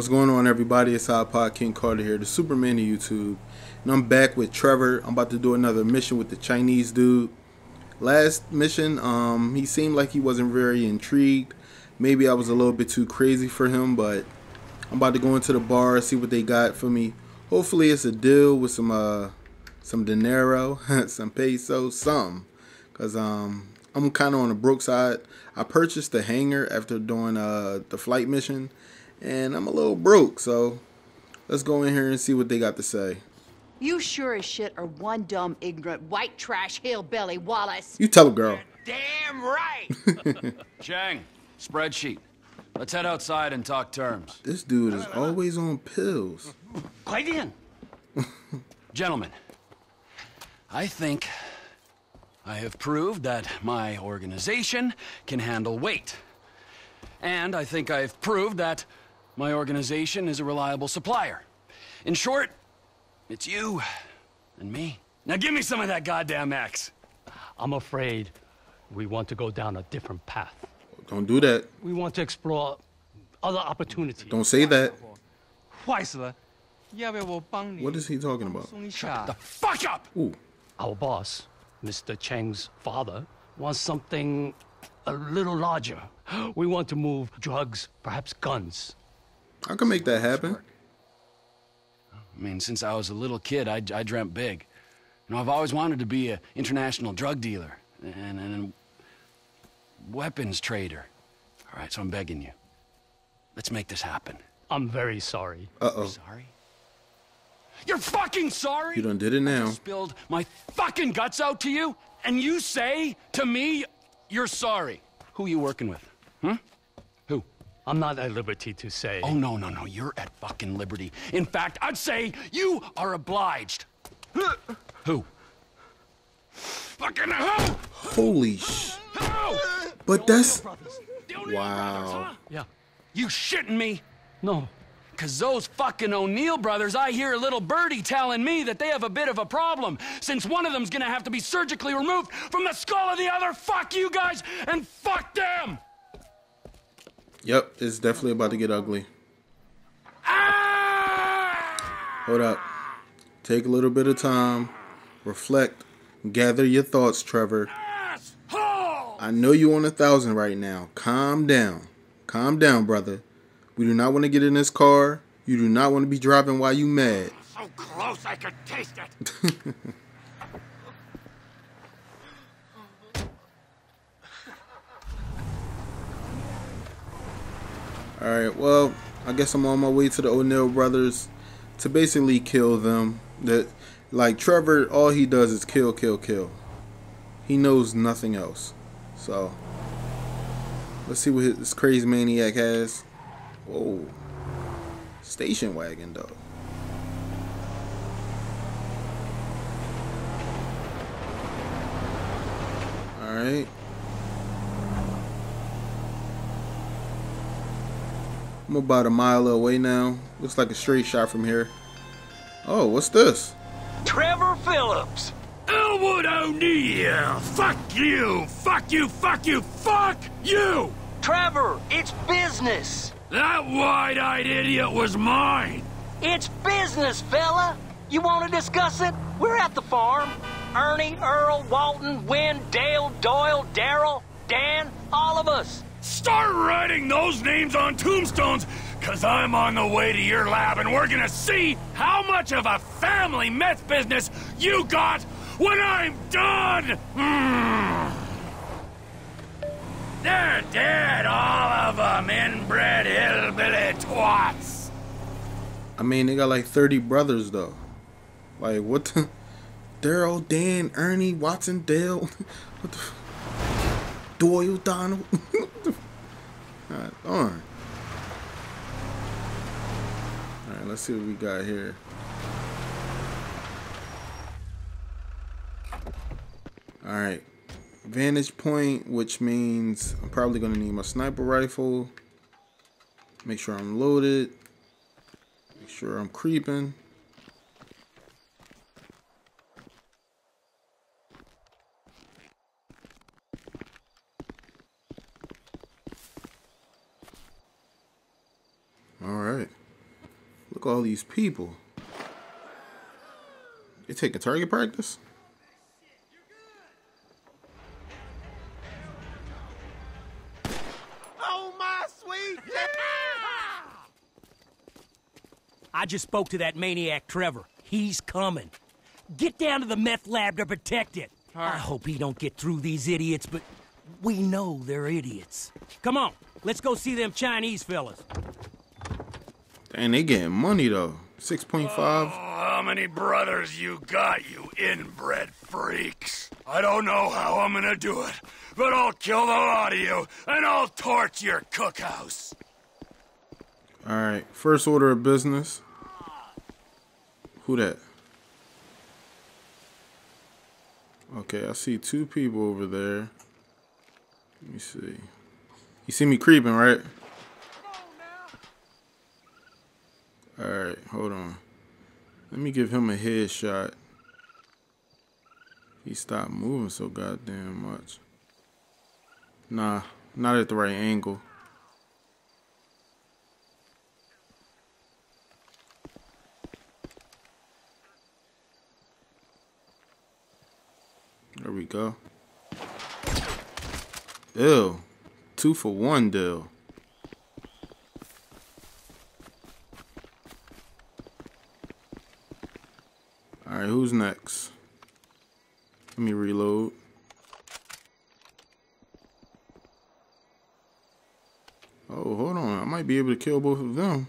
What's going on, everybody? It's iPod King Carter here, the Superman of YouTube. And I'm back with Trevor. I'm about to do another mission with the Chinese dude. Last mission, um, he seemed like he wasn't very intrigued. Maybe I was a little bit too crazy for him, but I'm about to go into the bar, see what they got for me. Hopefully it's a deal with some uh some dinero, some pesos, some. Cause um I'm kind of on the broke side. I purchased the hangar after doing uh the flight mission and I'm a little broke, so let's go in here and see what they got to say. You sure as shit are one dumb, ignorant, white trash hillbilly, Wallace. You tell a girl. Damn right! Cheng, spreadsheet. Let's head outside and talk terms. This dude is always on pills. Quite in. Gentlemen, I think I have proved that my organization can handle weight. And I think I've proved that my organization is a reliable supplier. In short, it's you and me. Now give me some of that goddamn axe. I'm afraid we want to go down a different path. Don't do that. We want to explore other opportunities. Don't say that. What is he talking about? Shut the fuck up! Ooh. Our boss, Mr. Cheng's father, wants something a little larger. We want to move drugs, perhaps guns, I can make that happen. I mean, since I was a little kid, I, I dreamt big. You know, I've always wanted to be an international drug dealer and, and a weapons trader. All right, so I'm begging you. Let's make this happen. I'm very sorry. Uh-oh. Sorry? You're fucking sorry? You done did it I now. just spilled my fucking guts out to you, and you say to me, you're sorry. Who you working with? Hmm? Who? I'm not at liberty to say. Oh, no, no, no. You're at fucking liberty. In fact, I'd say you are obliged. Who? Fucking who? Holy sh... Who? But that's... Wow. Yeah. You shitting me? No. Cause those fucking O'Neill brothers, I hear a little birdie telling me that they have a bit of a problem, since one of them's gonna have to be surgically removed from the skull of the other. Fuck you guys and fuck them! Yep, it's definitely about to get ugly. Ah! Hold up. Take a little bit of time. Reflect. Gather your thoughts, Trevor. Asshole! I know you on a thousand right now. Calm down. Calm down, brother. We do not want to get in this car. You do not want to be driving while you mad. So close I could taste it. Alright, well, I guess I'm on my way to the O'Neill brothers to basically kill them. That like Trevor, all he does is kill, kill, kill. He knows nothing else. So let's see what his, this crazy maniac has. Whoa. Station wagon though. Alright. I'm about a mile away now. Looks like a straight shot from here. Oh, what's this? Trevor Phillips. Elwood O'Neill! Fuck you! Fuck you! Fuck you! Fuck you! Trevor, it's business. That wide-eyed idiot was mine! It's business, fella. You want to discuss it? We're at the farm. Ernie, Earl, Walton, Wynn, Dale, Doyle, Daryl, Dan, all of us. Start writing those names on tombstones, cause I'm on the way to your lab and we're gonna see how much of a family meth business you got when I'm done! Mm. They're dead, all of them, inbred hillbilly twats! I mean, they got like 30 brothers though. Like what the? Daryl, Dan, Ernie, Watson, Dale. What the? Doyle, Donald. God darn. Alright, let's see what we got here. Alright. Vantage point, which means I'm probably going to need my sniper rifle. Make sure I'm loaded. Make sure I'm creeping. All right. Look at all these people. They taking target practice? Oh, my sweet I just spoke to that maniac Trevor. He's coming. Get down to the meth lab to protect it. I hope he don't get through these idiots, but we know they're idiots. Come on, let's go see them Chinese fellas. And they getting money though. 6.5. How many brothers you got, you inbred freaks? I don't know how I'm gonna do it, but I'll kill the lot of you, and I'll torch your cookhouse. Alright, first order of business. Who that? Okay, I see two people over there. Let me see. You see me creeping, right? Alright, hold on. Let me give him a headshot. He stopped moving so goddamn much. Nah, not at the right angle. There we go. Ew. Two for one deal. Alright, who's next? Let me reload. Oh, hold on. I might be able to kill both of them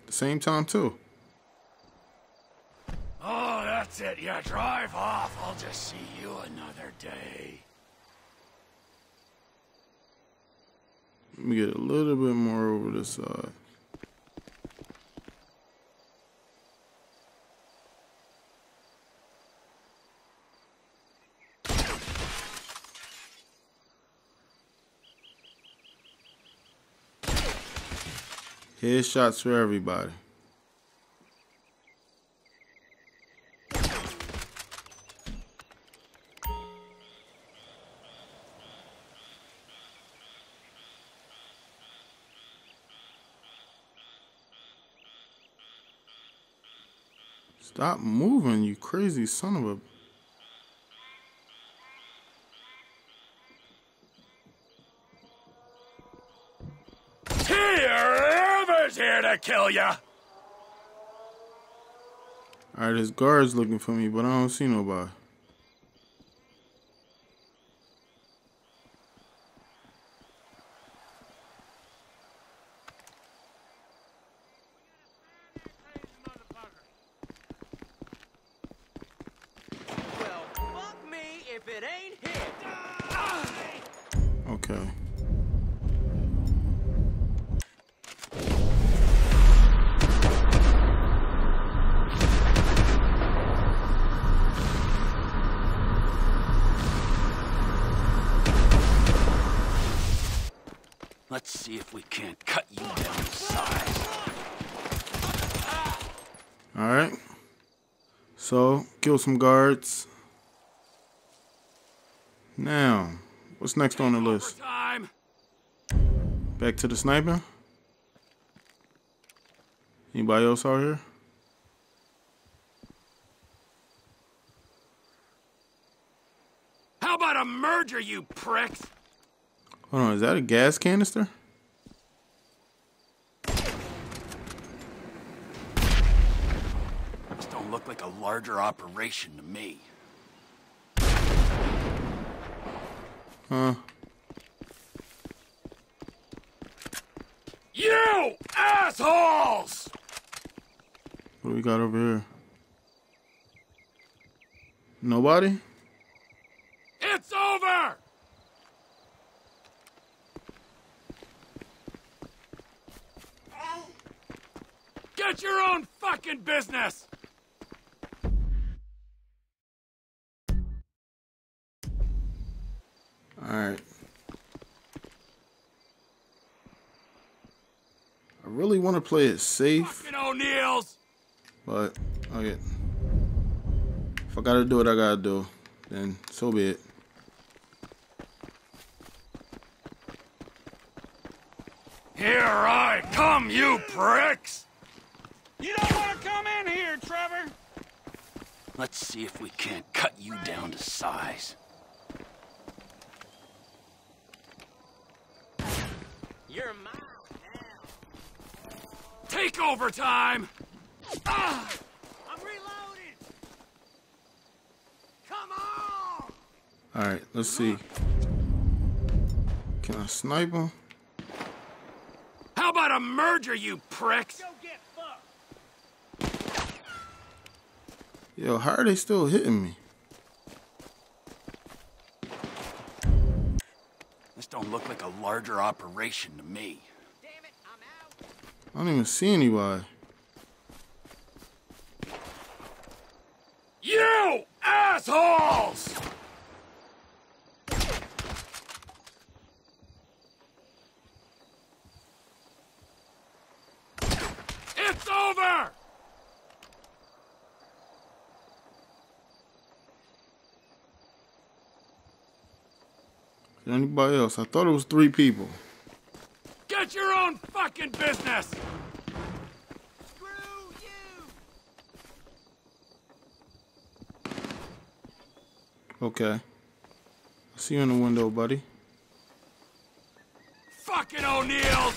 at the same time, too. Oh, that's it. Yeah, drive off. I'll just see you another day. Let me get a little bit more over this side. Headshots for everybody. Stop moving, you crazy son of a. Here, whoever's here to kill ya. Alright, his guard's looking for me, but I don't see nobody. So, kill some guards. Now, what's next on the list? Back to the sniping? Anybody else out here? How about a merger, you pricks? Hold on, is that a gas canister? Look like a larger operation to me. Huh? You assholes! What do we got over here? Nobody? It's over! Get your own fucking business! Really want to play it safe, Fucking O'Neills! but okay. If I gotta do what I gotta do, then so be it. Here I come, you pricks! You don't want to come in here, Trevor. Let's see if we can't cut you down to size. You're mine now. Take over time! Ah! I'm reloading. Come on. All right, let's see. Can I snipe him? How about a merger, you pricks? Go get fucked. Yo, how are they still hitting me? This don't look like a larger operation to me. Damn it, I'm out. I don't even see anybody. You assholes! It's over! Anybody else? I thought it was three people. Get your fucking business! Screw you. Okay. See you in the window, buddy. Fucking O'Neills!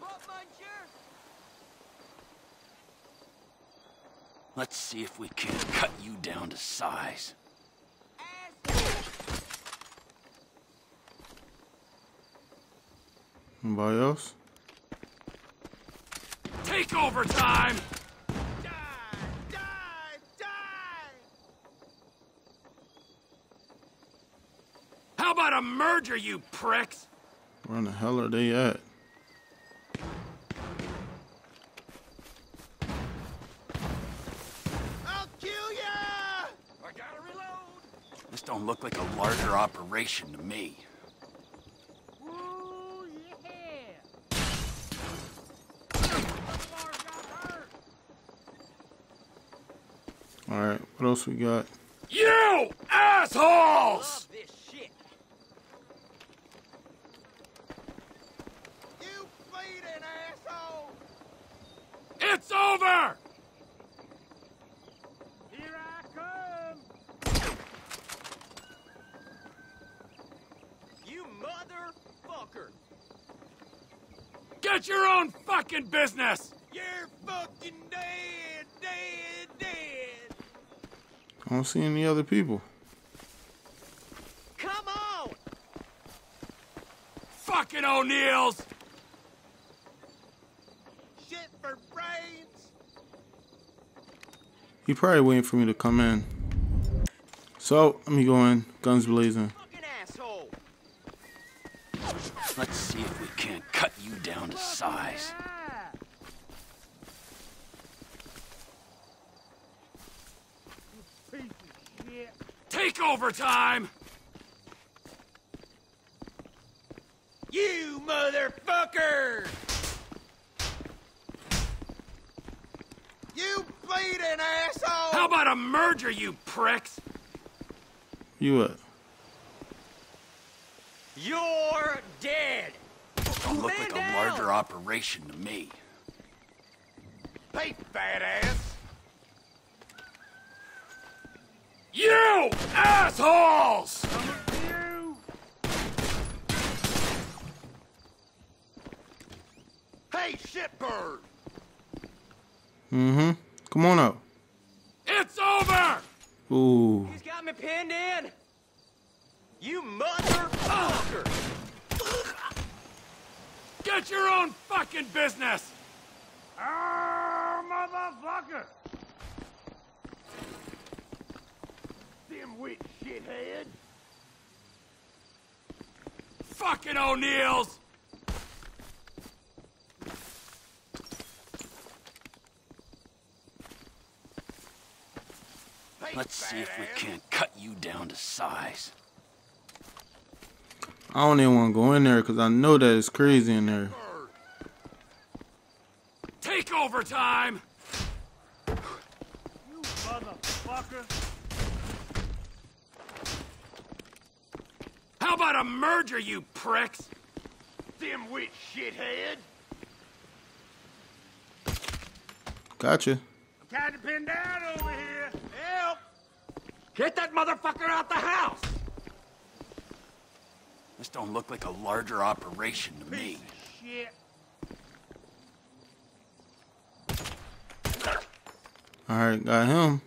Butt muncher. Let's see if we can't cut you down to size. Anybody else? Take over time! Die, die, die. How about a merger, you pricks? Where in the hell are they at? I'll kill ya. I gotta reload. This don't look like a larger operation to me. Ooh, yeah. All right, what else we got? You assholes! Love this shit. You bleeding asshole. It's over! Here I come. You motherfucker. Get your own fucking business! You're fucking dead, dead, dead. I don't see any other people. Come on. Fucking O'Neills! Shit for brains. He probably waiting for me to come in. So let me go in, guns blazing. Fucking asshole. Let's see if we can't cut you down to size. Piece of shit. Take over time! You motherfucker! You bleeding asshole! How about a merger, you pricks? You what? You're dead! Don't look Man like a down. larger operation to me. Hey, fat ass! You assholes! You! Hey, shitbird! Mm-hmm. Come on out. It's over! Ooh. He's got me pinned in! You motherfucker! Get your own fucking business! Oh, motherfucker! Dimwit shithead! Fucking O'Neills! Let's see if we can't cut you down to size. I don't even want to go in there because I know that it's crazy in there. Take over time! You motherfucker! About a merger, you pricks? Dimwit shithead! Gotcha. I'm kind of pinned down over here. Help! Get that motherfucker out the house! This don't look like a larger operation to me. Shit. Alright, got him.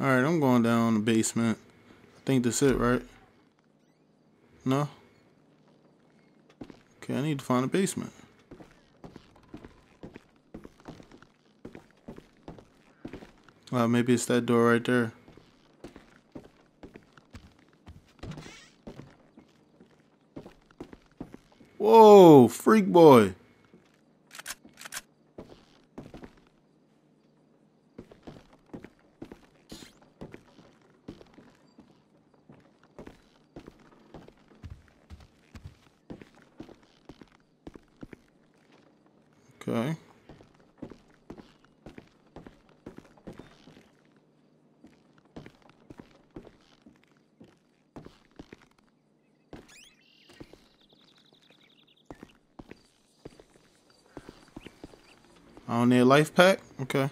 Alright, I'm going down the basement. I think that's it, right? No? Okay, I need to find a basement. Well, maybe it's that door right there. Whoa, freak boy. Okay. I don't need a life pack? Okay.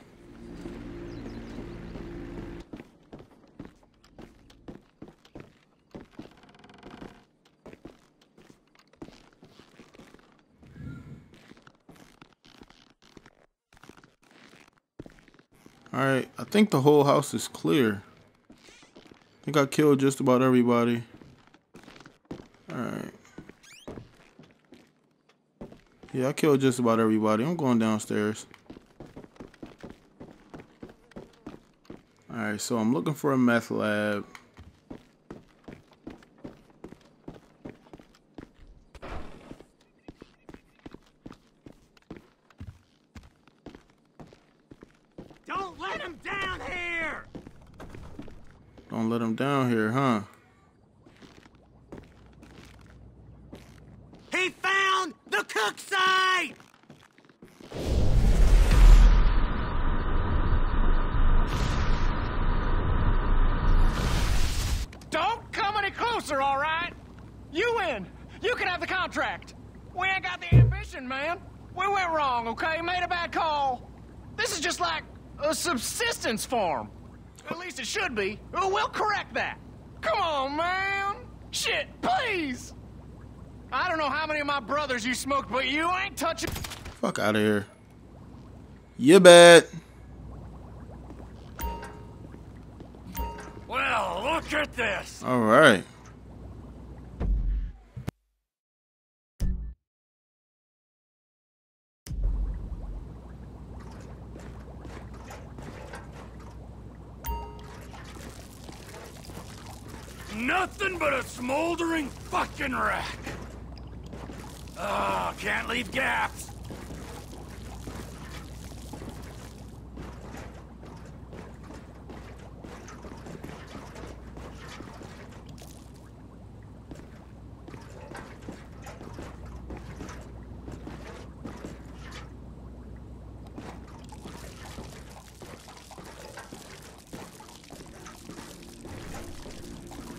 Alright, I think the whole house is clear. I think I killed just about everybody. Yeah, I killed just about everybody. I'm going downstairs. Alright, so I'm looking for a meth lab. Don't let him down here! Don't let him down here, huh? He found the cook site! Don't come any closer, all right? You win. You can have the contract. We ain't got the ambition, man. We went wrong, okay? Made a bad call. This is just like a subsistence farm. At least it should be. Oh, we'll correct that. Come on, man. Shit, please. I don't know how many of my brothers you smoked, but you ain't touching. Fuck out of here. You bet. Well, look at this! Alright. Nothing but a smoldering fucking wreck. Oh, can't leave gaps.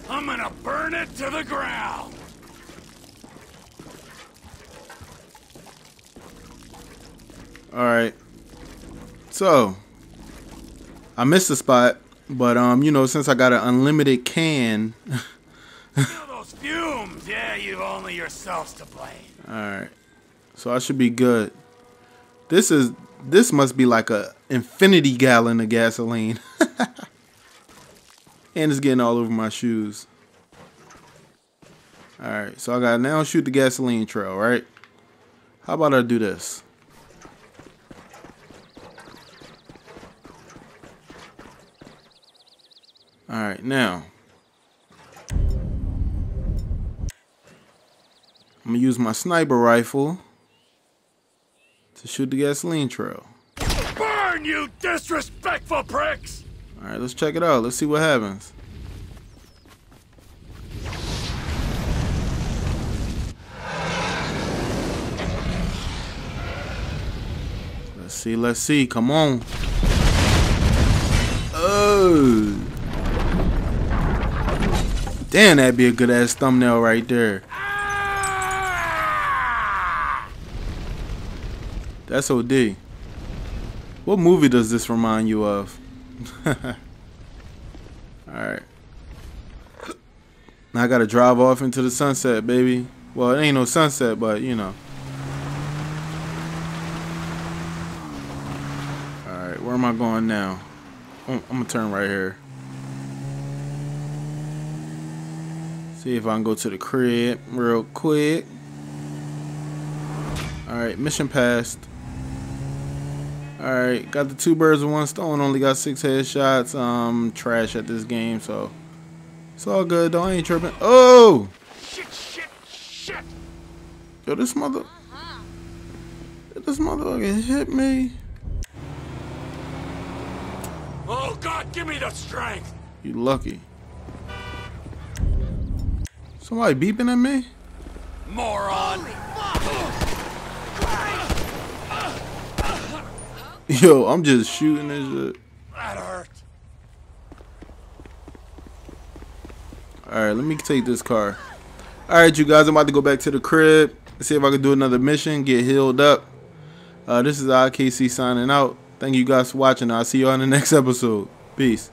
I'm gonna burn it to the ground. Alright. So I missed a spot, but um, you know, since I got an unlimited can, Feel those fumes. Yeah, you've only yourselves to blame. alright. So I should be good. This is this must be like a infinity gallon of gasoline. and it's getting all over my shoes. Alright, so I gotta now shoot the gasoline trail, right? How about I do this? All right, now. I'm gonna use my sniper rifle to shoot the gasoline trail. Burn, you disrespectful pricks! All right, let's check it out. Let's see what happens. Let's see, let's see. Come on. Oh! Damn, that'd be a good ass thumbnail right there. That's OD. What movie does this remind you of? Alright. Now I gotta drive off into the sunset, baby. Well, it ain't no sunset, but you know. Alright, where am I going now? Oh, I'm, I'm gonna turn right here. See if I can go to the crib real quick. Alright, mission passed. Alright, got the two birds with one stone. Only got six headshots. Um, trash at this game, so it's all good though. I ain't tripping. Oh! Shit, shit, shit! Yo, this mother. This motherfucker hit me. Oh, God, give me the strength! You lucky. Somebody beeping at me? Moron! Yo, I'm just shooting this shit. That hurt. Alright, let me take this car. Alright, you guys, I'm about to go back to the crib. See if I can do another mission, get healed up. Uh, this is IKC signing out. Thank you guys for watching. I'll see you on the next episode. Peace.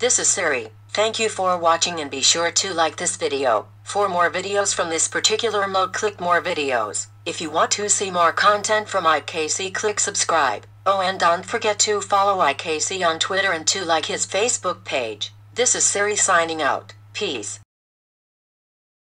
This is Siri. Thank you for watching and be sure to like this video. For more videos from this particular mode click more videos. If you want to see more content from IKC click subscribe. Oh and don't forget to follow IKC on Twitter and to like his Facebook page. This is Siri signing out. Peace.